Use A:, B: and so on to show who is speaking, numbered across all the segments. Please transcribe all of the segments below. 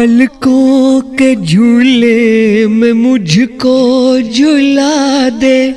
A: पलकों के झूले में मुझको झुला दे।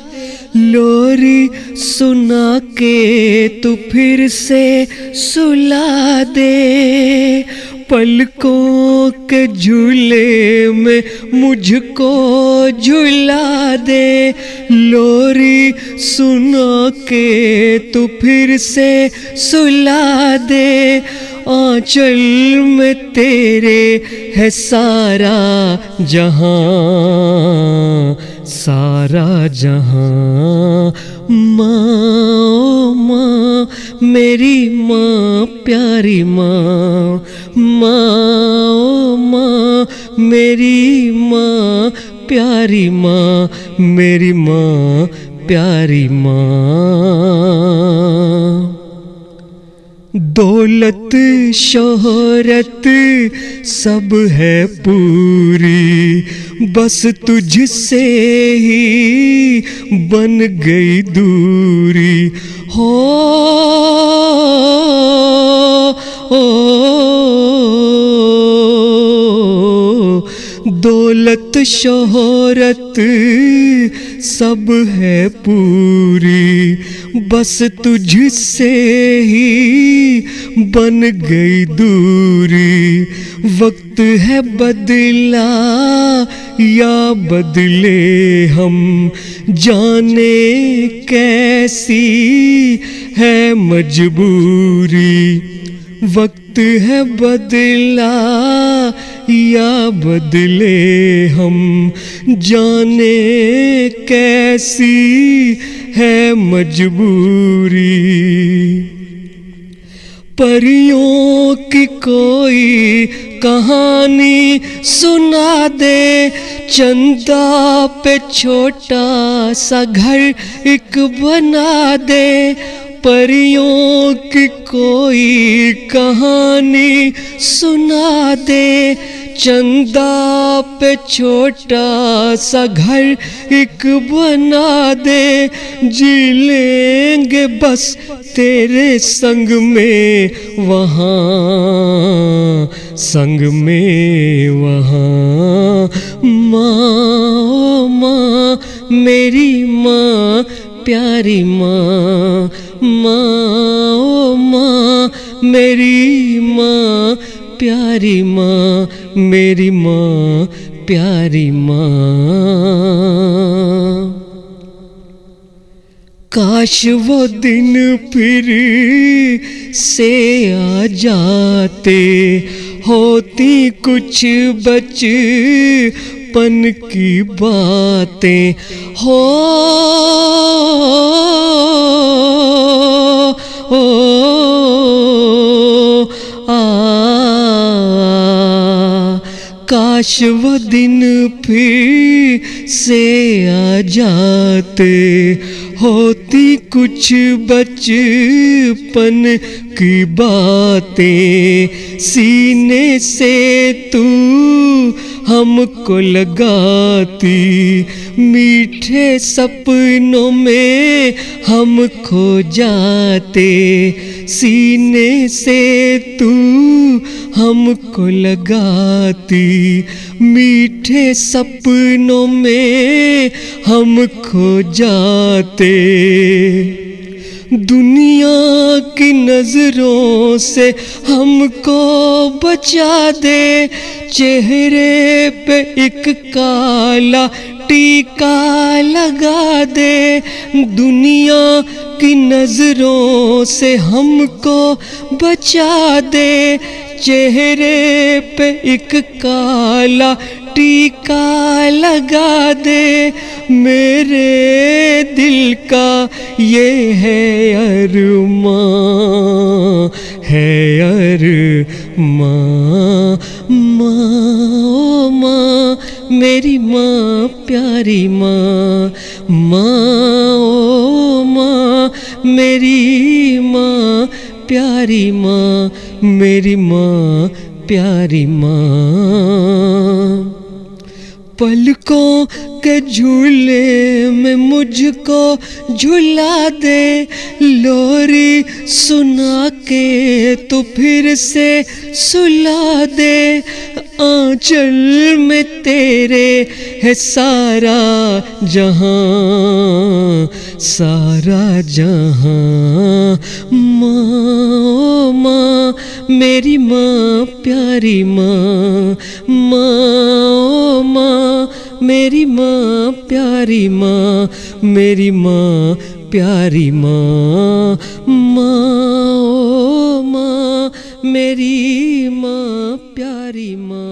A: लोरी सुना के तू फिर से सुला दे। पलकों के झूले में मुझको झुला दे। लोरी सुना के तू फिर से सुला दे। आंचल में तेरे है सारा जहाँ सारा जहाँ। माँ माँ, मेरी माँ, प्यारी माँ। माँ माँ, मेरी माँ, प्यारी माँ, मेरी माँ, प्यारी माँ। दौलत शोहरत सब है पूरी। बस तुझसे ही बन गई दूरी। हो ओ, दौलत शोहरत सब है पूरी, बस तुझसे ही बन गई दूरी। वक्त है बदला या बदले हम, जाने कैसी है मजबूरी। वक्त है बदला या बदले हम जाने कैसी है मजबूरी। परियों की कोई कहानी सुना दे, चंदा पे छोटा सा घर एक बना दे। परियों की कोई कहानी सुना दे। चंदा पे छोटा सा घर एक बना दे। जी लेंगे बस तेरे संग में वहाँ, संग में वहाँ। माँ माँ मेरी माँ, प्यारी माँ माँ, ओ माँ, मेरी माँ, प्यारी माँ, मेरी माँ, प्यारी माँ। काश वो दिन फिर से आ जाते, होती कुछ बचपन की बातें। हो काश वो दिन फिर से आ जाते। होती कुछ बचपन की बातें। सीने से तू हमको लगाती। मीठे सपनों में हम खो जाते। सीने से तू हमको लगाती। मीठे सपनों में हम खो जाते। दुनिया की नज़रों से हमको बचा दे। चेहरे पे एक काला टीका लगा दे। दुनिया की नज़रों से हमको बचा दे। चेहरे पे एक काला टीका लगा दे मेरे दिल का, ये है अरमां है अरमां। माँ माँ, मेरी माँ प्यारी माँ। माँ, ओ माँ, मेरी माँ प्यारी माँ, मेरी माँ प्यारी माँ। पलकों के झूले में मुझको झुला दे। लोरी सुना के तो फिर से सुला दे। आंचल में तेरे है सारा जहाँ सारा जहाँ। माँ माँ, मेरी माँ, प्यारी माँ माँ माँ, मेरी माँ, प्यारी माँ, मेरी माँ, प्यारी माँ। माँ ओ माँ, मेरी माँ, प्यारी माँ।